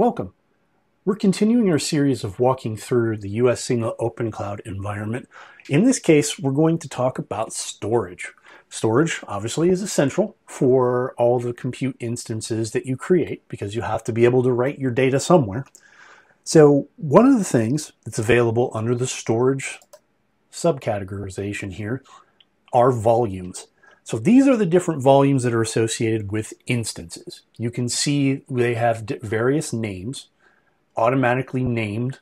Welcome. We're continuing our series of walking through the US Signal Open Cloud environment. In this case, we're going to talk about storage. Storage obviously is essential for all the compute instances that you create because you have to be able to write your data somewhere. So one of the things that's available under the storage subcategorization here are volumes. So these are the different volumes that are associated with instances. You can see they have various names, automatically named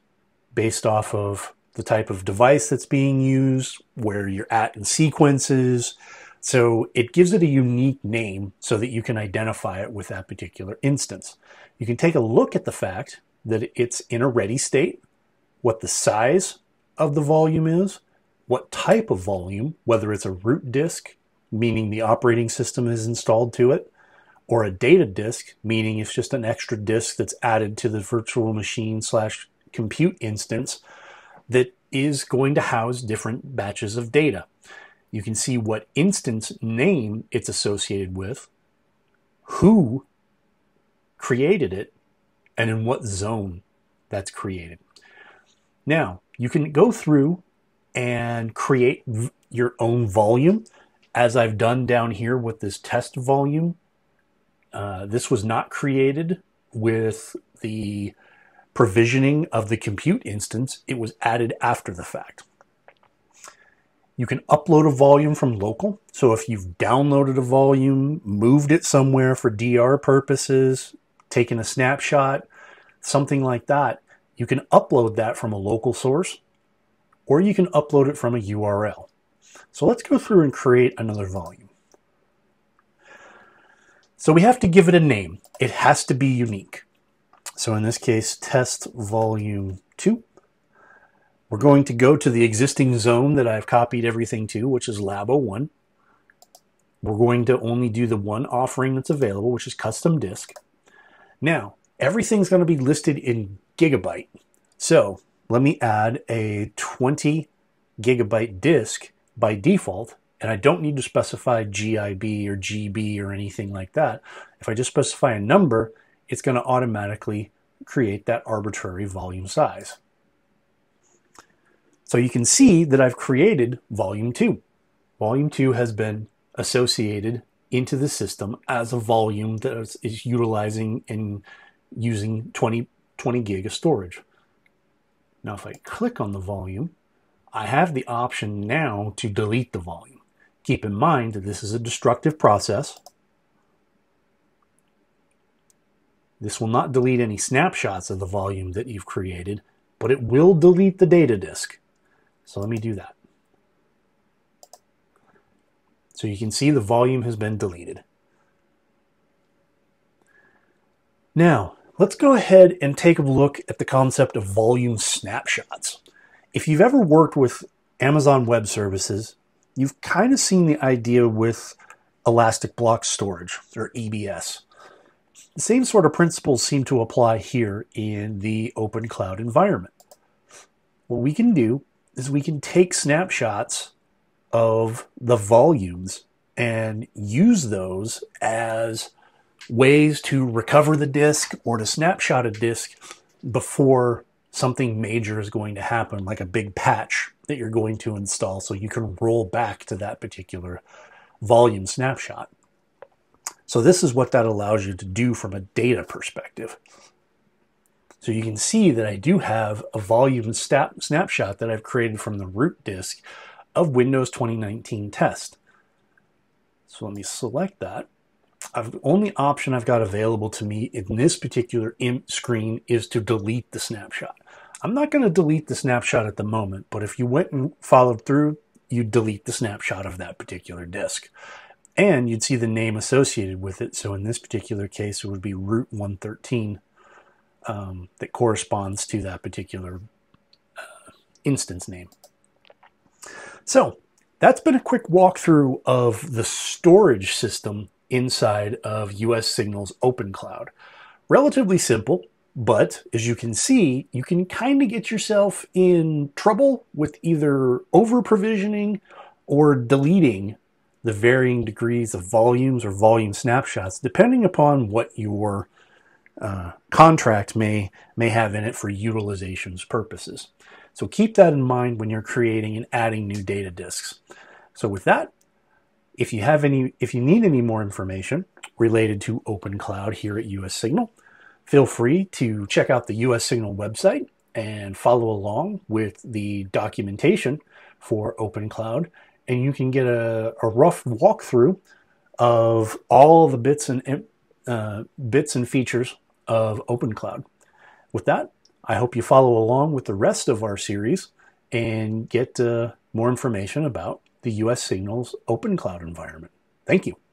based off of the type of device that's being used, where you're at in sequences. So it gives it a unique name so that you can identify it with that particular instance. You can take a look at the fact that it's in a ready state, what the size of the volume is, what type of volume, whether it's a root disk meaning the operating system is installed to it, or a data disk, meaning it's just an extra disk that's added to the virtual machine slash compute instance that is going to house different batches of data. You can see what instance name it's associated with, who created it, and in what zone that's created. Now, you can go through and create your own volume as I've done down here with this test volume, uh, this was not created with the provisioning of the compute instance. It was added after the fact. You can upload a volume from local. So if you've downloaded a volume, moved it somewhere for DR purposes, taken a snapshot, something like that, you can upload that from a local source or you can upload it from a URL. So let's go through and create another volume. So we have to give it a name. It has to be unique. So in this case, test volume 2. We're going to go to the existing zone that I've copied everything to, which is Lab 01. We're going to only do the one offering that's available, which is custom disk. Now, everything's going to be listed in gigabyte. So let me add a 20 gigabyte disk by default, and I don't need to specify GIB or GB or anything like that. If I just specify a number, it's going to automatically create that arbitrary volume size. So you can see that I've created volume 2. Volume 2 has been associated into the system as a volume that is, is utilizing and using 20, 20 gig of storage. Now if I click on the volume, I have the option now to delete the volume. Keep in mind that this is a destructive process. This will not delete any snapshots of the volume that you've created, but it will delete the data disk. So let me do that. So you can see the volume has been deleted. Now, let's go ahead and take a look at the concept of volume snapshots if you've ever worked with Amazon Web Services, you've kind of seen the idea with Elastic Block Storage, or EBS. The same sort of principles seem to apply here in the open cloud environment. What we can do is we can take snapshots of the volumes and use those as ways to recover the disk or to snapshot a disk before something major is going to happen, like a big patch that you're going to install, so you can roll back to that particular volume snapshot. So this is what that allows you to do from a data perspective. So you can see that I do have a volume snap snapshot that I've created from the root disk of Windows 2019 test. So let me select that. I've, the only option I've got available to me in this particular screen is to delete the snapshot. I'm not going to delete the snapshot at the moment, but if you went and followed through, you'd delete the snapshot of that particular disk. And you'd see the name associated with it. So in this particular case, it would be root 113 um, that corresponds to that particular uh, instance name. So that's been a quick walkthrough of the storage system inside of US Signal's Open Cloud. Relatively simple. But as you can see, you can kind of get yourself in trouble with either over provisioning or deleting the varying degrees of volumes or volume snapshots, depending upon what your uh, contract may may have in it for utilizations purposes. So keep that in mind when you're creating and adding new data disks. So with that, if you have any, if you need any more information related to OpenCloud here at US Signal, feel free to check out the US Signal website and follow along with the documentation for OpenCloud, and you can get a, a rough walkthrough of all the bits and uh, bits and features of OpenCloud. With that, I hope you follow along with the rest of our series and get uh, more information about the US Signals OpenCloud environment. Thank you.